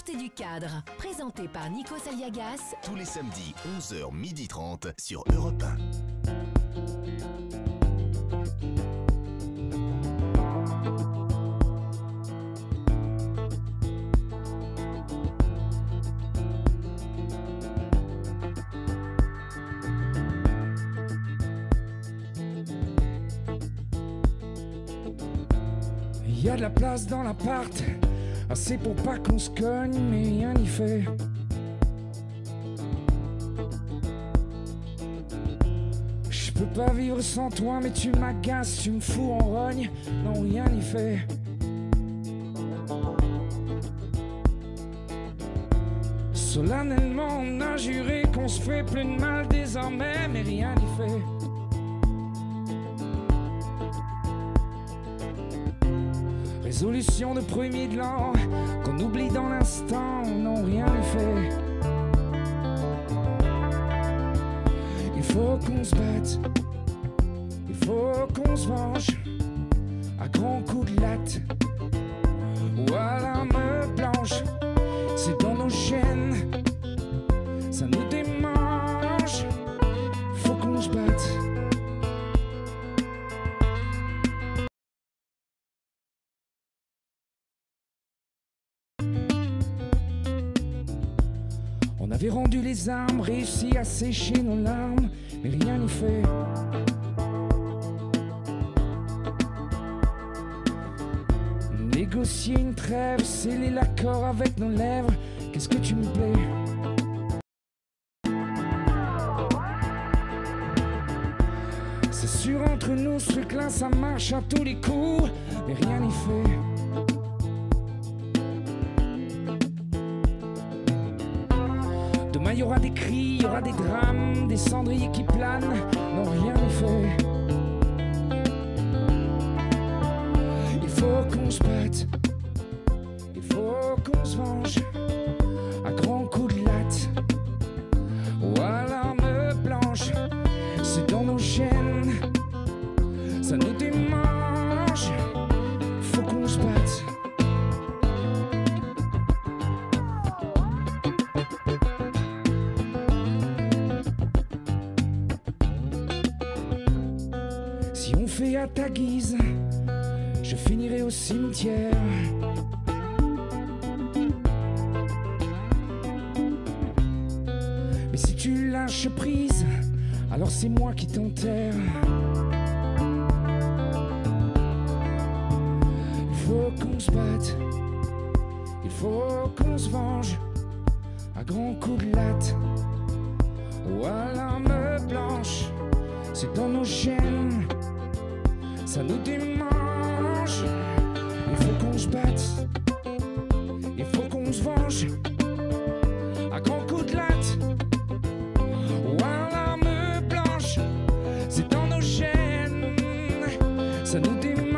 Sortez du cadre, présenté par Nico Saliagas. Tous les samedis, 11h, 30 sur Europe 1. Y a de la place dans l'appart, assez pour pas qu'on se cogne, mais rien n'y fait. Je peux pas vivre sans toi, mais tu m'agaces, tu me fous en rogne, non rien n'y fait. Solennellement, on a juré qu'on se ferait plus de mal désormais, mais rien n'y fait. Résolution de premier de l'an, qu'on oublie dans l'instant, non rien fait. Il faut qu'on se batte, il faut qu'on se venge, à grands coups de latte, ou à l'arme blanche, On avait rendu les armes, réussi à sécher nos larmes, mais rien n'y fait. Négocier une trêve, sceller l'accord avec nos lèvres, qu'est-ce que tu me plais? C'est sûr entre nous, ce truc-là, ça marche à tous les coups, mais rien n'y fait. Demain y aura des cris, y aura des drames, des cendriers qui planent, non rien n'est fait. Il faut qu'on se batte, il faut qu'on se venge, Si on fait à ta guise, je finirai au cimetière. Mais si tu lâches prise, alors c'est moi qui t'enterre. Il faut qu'on se batte, il faut qu'on se venge, à grands coups de latte, ou à l'arme blanche. C'est dans nos chaînes, ça nous démange. Il faut qu'on se batte, il faut qu'on se venge. À grands coup de latte ou à l'arme blanche, c'est dans nos chaînes, ça nous démange.